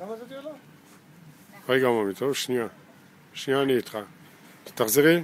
כמה זה עולה? רגע, מומי, טוב, שנייה. שנייה אני איתך. תחזרי.